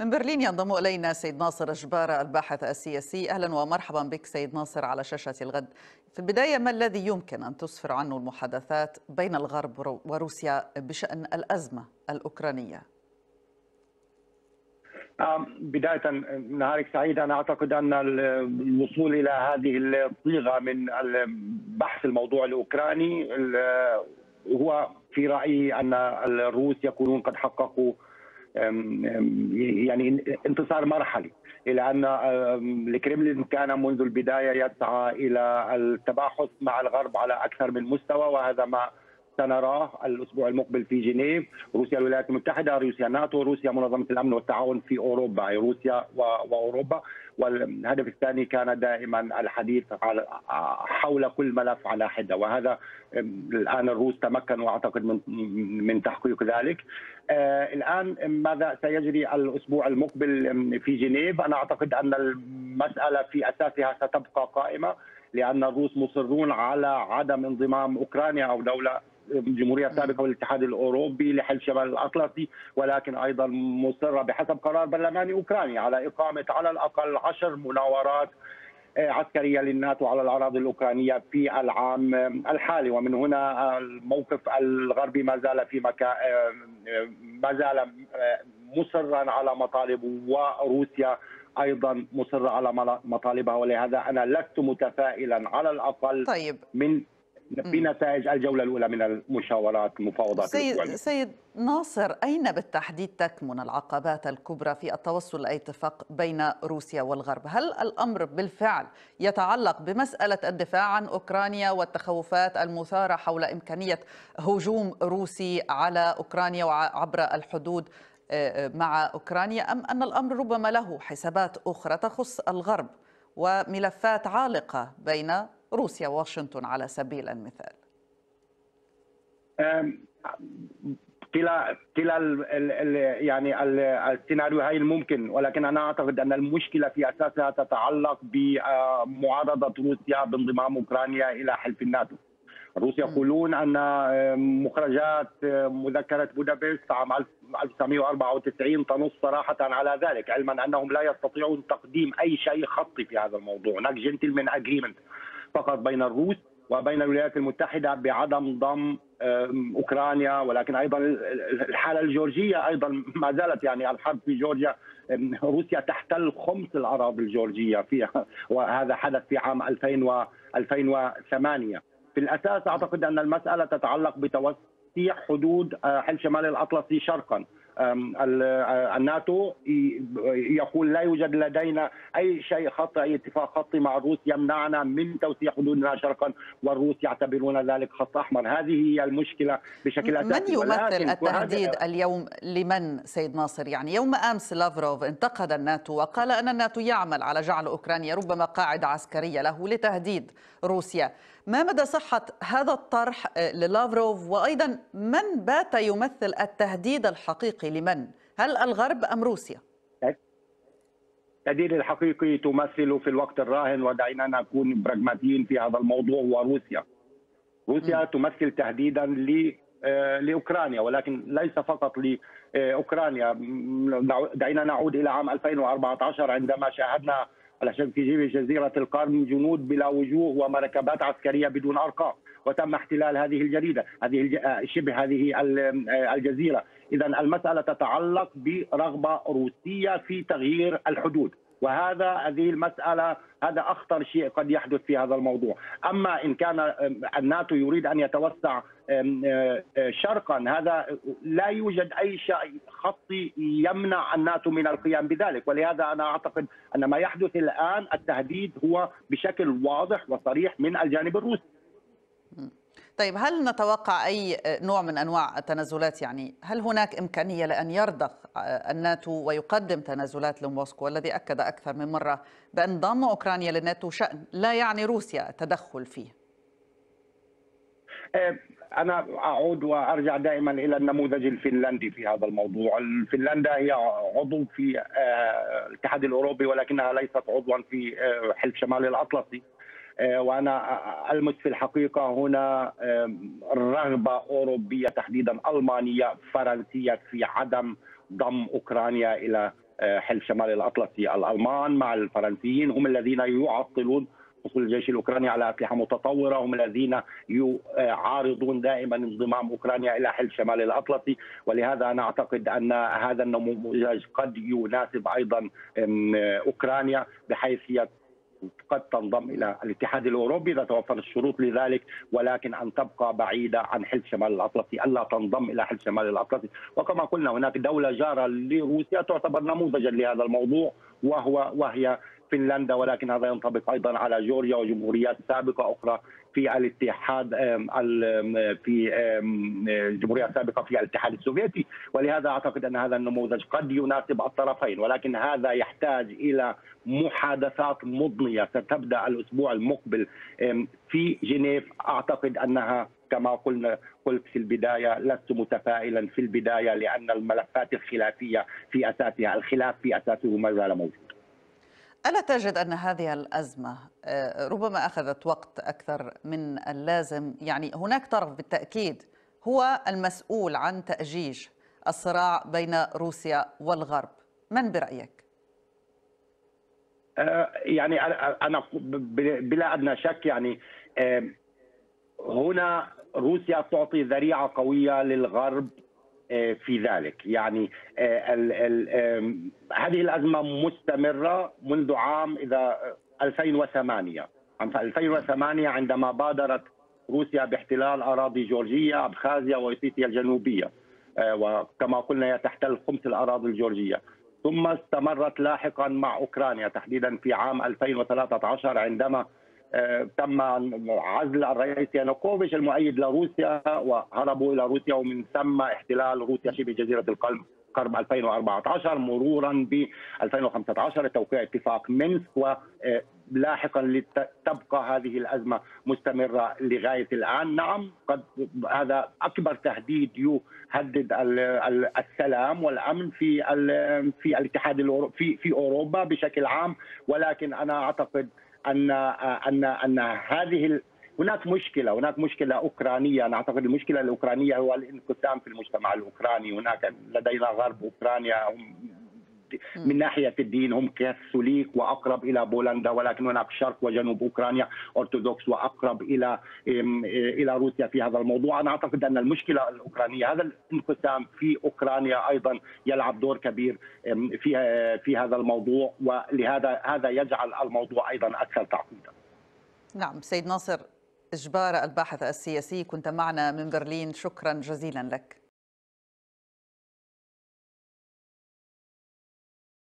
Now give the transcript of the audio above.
من برلين ينضم إلينا سيد ناصر جبارة الباحث السياسي. أهلا ومرحبا بك سيد ناصر على شاشة الغد. في البداية ما الذي يمكن أن تسفر عنه المحادثات بين الغرب وروسيا بشأن الأزمة الأوكرانية؟ بداية نهارك سعيد. أنا أعتقد أن الوصول إلى هذه الصيغة من بحث الموضوع الأوكراني هو في رأيي أن الروس يكونون قد حققوا يعني انتصار مرحلي إلى أن الكرملين كان منذ البداية يسعى إلى التباحث مع الغرب على أكثر من مستوى وهذا ما سنراه الأسبوع المقبل في جنيف، روسيا الولايات المتحدة، روسيا ناتو، روسيا منظمة الأمن والتعاون في أوروبا، أي روسيا وأوروبا، والهدف الثاني كان دائما الحديث حول كل ملف على حدة وهذا الآن الروس تمكنوا أعتقد من من تحقيق ذلك. آه، الآن ماذا سيجري الأسبوع المقبل في جنيف؟ أنا أعتقد أن المسألة في أساسها ستبقى قائمة لأن الروس مصرون على عدم انضمام أوكرانيا أو دولة الجمهورية السابقة والاتحاد الأوروبي لحل شمال الأطلسي ولكن أيضا مصرة بحسب قرار برلماني أوكراني على إقامة على الأقل عشر مناورات آه، عسكرية للناتو على الأراضي الأوكرانية في العام الحالي ومن هنا الموقف الغربي ما زال في مكان آه، ما زال مصرا على مطالب وروسيا أيضا مصرة على مطالبها ولهذا أنا لست متفائلا على الأقل طيب. من بنتائج الجولة الأولى من المشاورات المفاوضات سيد, سيد ناصر أين بالتحديد تكمن العقبات الكبرى في التوصل لاي اتفاق بين روسيا والغرب؟ هل الأمر بالفعل يتعلق بمسألة الدفاع عن أوكرانيا والتخوفات المثارة حول إمكانية هجوم روسي على أوكرانيا وعبر الحدود آه، آه، مع أوكرانيا أم أن الأمر ربما له حسابات أخرى تخص الغرب وملفات عالقة بين روسيا وواشنطن على سبيل المثال؟ كلا كلا يعني السيناريو هاي الممكن ولكن أنا أعتقد أن المشكلة في أساسها تتعلق بمعارضة روسيا بانضمام أوكرانيا إلى حلف الناتو. الروس يقولون أن مخرجات مذكرة بودابست عام 1994 تنص صراحة على ذلك علما أنهم لا يستطيعون تقديم أي شيء خطي في هذا الموضوع، هناك جنتلمان اجريمنت فقط بين الروس وبين الولايات المتحدة بعدم ضم أوكرانيا ولكن أيضا الحالة الجورجية أيضا ما زالت يعني الحرب في جورجيا روسيا تحتل خمس الأراضي الجورجية فيها وهذا حدث في عام 2000 و 2008 في الأساس أعتقد أن المسألة تتعلق بتوسيع حدود آه، حل شمال الأطلسي شرقا. الناتو يقول لا يوجد لدينا أي شيء خطي أي اتفاق خطي مع الروس يمنعنا من توسيع حدودنا شرقا والروس يعتبرون ذلك خط أحمر. هذه هي المشكلة بشكل أساسي. من يمثل التهديد اليوم لمن سيد ناصر؟ يعني يوم أمس لافروف انتقد الناتو وقال أن الناتو يعمل على جعل أوكرانيا ربما قاعدة عسكرية له لتهديد روسيا. ما مدى صحة هذا الطرح للافروف وأيضا من بات يمثل التهديد الحقيقي لمن؟ هل الغرب أم روسيا؟ التهديد الحقيقي تمثل في الوقت الراهن ودعينا نكون براغماتيين في هذا الموضوع هو روسيا. روسيا م. تمثل تهديدا آه، لأوكرانيا ولكن ليس فقط لأوكرانيا دعينا نعود إلى عام 2014 عندما شاهدنا علشان في جزيرة القرم جنود بلا وجوه ومركبات عسكرية بدون أرقام. وتم احتلال هذه الجريدة هذه آه، شبه هذه آه، الجزيرة. إذا المسألة تتعلق برغبة روسية في تغيير الحدود. وهذا هذه المسألة هذا أخطر شيء قد يحدث في هذا الموضوع. أما إن كان الناتو يريد أن يتوسع شرقا هذا لا يوجد أي شيء خطي يمنع الناتو من القيام بذلك. ولهذا أنا أعتقد أن ما يحدث الآن التهديد هو بشكل واضح وصريح من الجانب الروسي. طيب هل نتوقع أي نوع من أنواع التنازلات؟ يعني هل هناك إمكانية لأن يرضخ الناتو ويقدم تنازلات لموسكو والذي أكد أكثر من مرة بأن ضم أوكرانيا للناتو شأن لا يعني روسيا التدخل فيه؟ إيه، أنا أعود وأرجع دائما إلى النموذج الفنلندي في هذا الموضوع. فنلندا هي عضو في آه، الاتحاد الأوروبي ولكنها ليست عضوا في آه، حلف شمال الأطلسي. آه، وأنا ألمس في الحقيقة هنا رغبة أوروبية تحديدا ألمانية فرنسية في عدم ضم أوكرانيا إلى حلف شمال الأطلسي الألمان مع الفرنسيين. هم الذين يعطلون حصول الجيش الأوكراني على أسلحة متطورة. هم الذين يعارضون دائما انضمام أوكرانيا إلى حلف شمال الأطلسي. ولهذا أنا أعتقد أن هذا النموذج قد يناسب أيضا أوكرانيا بحيث هي قد تنضم إلى الاتحاد الأوروبي إذا توفرت الشروط لذلك ولكن أن تبقى بعيدة عن حلف شمال الأطلسي الا تنضم إلى حلف شمال الأطلسي. وكما قلنا هناك دولة جارة لروسيا تعتبر نموذجا لهذا الموضوع وهو وهي فنلندا ولكن هذا ينطبق أيضا على جورجيا وجمهوريات سابقة أخرى في الاتحاد في الجمهوريه السابقه في الاتحاد السوفيتي ولهذا أعتقد أن هذا النموذج قد يناسب الطرفين ولكن هذا يحتاج إلى محادثات مضنية ستبدأ الأسبوع المقبل في جنيف أعتقد أنها كما قلنا قلت في البداية لست متفائلا في البداية لأن الملفات الخلافية في أساسها الخلاف في أساسه ما زال موجود. ألا تجد أن هذه الأزمة ربما أخذت وقت أكثر من اللازم يعني هناك طرف بالتأكيد هو المسؤول عن تأجيج الصراع بين روسيا والغرب من برأيك؟ يعني أنا بلا أدنى شك يعني هنا روسيا تعطي ذريعة قوية للغرب في ذلك. يعني ال ال هذه الأزمة مستمرة منذ عام إذا 2008 عام 2008 عندما بادرت روسيا باحتلال أراضي جورجيا أبخازيا وإوسيتيا الجنوبية. وكما قلنا هي تحتل خمس الأراضي الجورجية. ثم استمرت لاحقا مع أوكرانيا تحديدا في عام 2013 عندما تم عزل الرئيس يانوكوفيتش المؤيد لروسيا وهربوا إلى روسيا ومن ثم احتلال روسيا شبه جزيرة القلب قرب 2014 مرورا ب 2015 توقيع اتفاق مينسك ولاحقا لتبقى هذه الأزمة مستمرة لغاية الآن. نعم قد هذا أكبر تهديد يهدد السلام والأمن في في الاتحاد في في أوروبا بشكل عام. ولكن أنا أعتقد ان ان أن هذه هناك مشكلة هناك مشكلة أوكرانية. أنا أعتقد المشكلة الأوكرانية هو الانقسام في المجتمع الأوكراني. هناك لدينا غرب أوكرانيا من ناحية الدين هم كاثوليك وأقرب إلى بولندا ولكن هناك شرق وجنوب أوكرانيا أرثوذكس وأقرب إلى إلى روسيا في هذا الموضوع، أنا أعتقد أن المشكلة الأوكرانية هذا الانقسام في أوكرانيا أيضا يلعب دور كبير في في هذا الموضوع ولهذا هذا يجعل الموضوع أيضا أكثر تعقيدا. نعم سيد ناصر إجبار الباحث السياسي كنت معنا من برلين شكرا جزيلا لك.